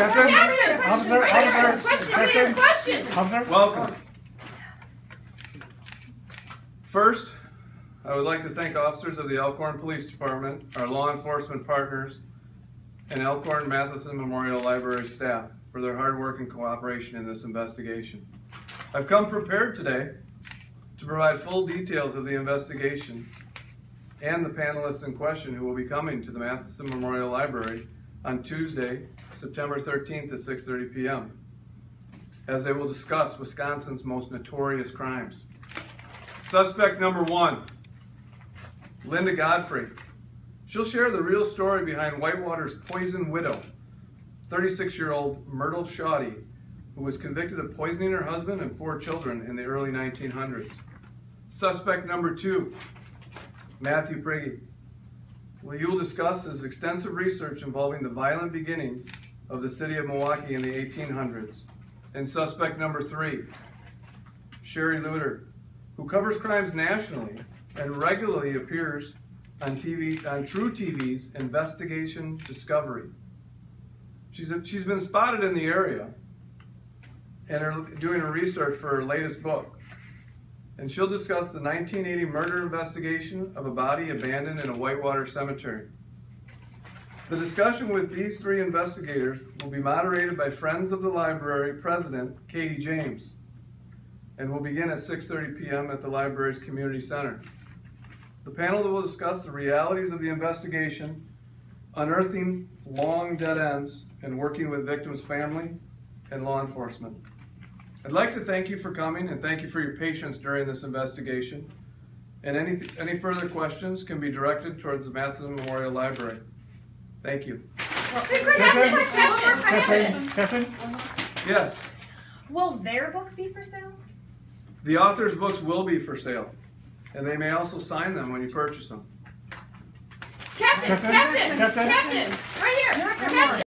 Captain, Captain, officer, question, officer, question, question, Captain. question. Officer? Welcome. First, I would like to thank officers of the Elkhorn Police Department, our law enforcement partners, and Elkhorn Matheson Memorial Library staff for their hard work and cooperation in this investigation. I've come prepared today to provide full details of the investigation and the panelists in question who will be coming to the Matheson Memorial Library on Tuesday, September 13th at 6:30 p.m. as they will discuss Wisconsin's most notorious crimes. Suspect number one, Linda Godfrey. She'll share the real story behind Whitewater's poison widow, 36-year-old Myrtle Shoddy, who was convicted of poisoning her husband and four children in the early 1900s. Suspect number two, Matthew Prigge. Well, you will discuss his extensive research involving the violent beginnings of the city of Milwaukee in the 1800s. And suspect number three, Sherry Luter, who covers crimes nationally and regularly appears on TV on truTV's Investigation Discovery. She's, she's been spotted in the area and are doing her research for her latest book. And she'll discuss the 1980 murder investigation of a body abandoned in a Whitewater cemetery. The discussion with these three investigators will be moderated by Friends of the Library President Katie James and will begin at 6:30 p.m. at the library's community center. The panel will discuss the realities of the investigation, unearthing long dead ends, and working with victims' family and law enforcement. I'd like to thank you for coming and thank you for your patience during this investigation. And any, any further questions can be directed towards the Matheson Memorial Library. Thank you. Quick, quick, Captain, question, one more question. Captain, Captain, Yes, Will their books be for sale? the author's books will be for sale, and they may also sign them when you purchase them. Captain, Captain, Captain, Captain. Captain, right here, Captain.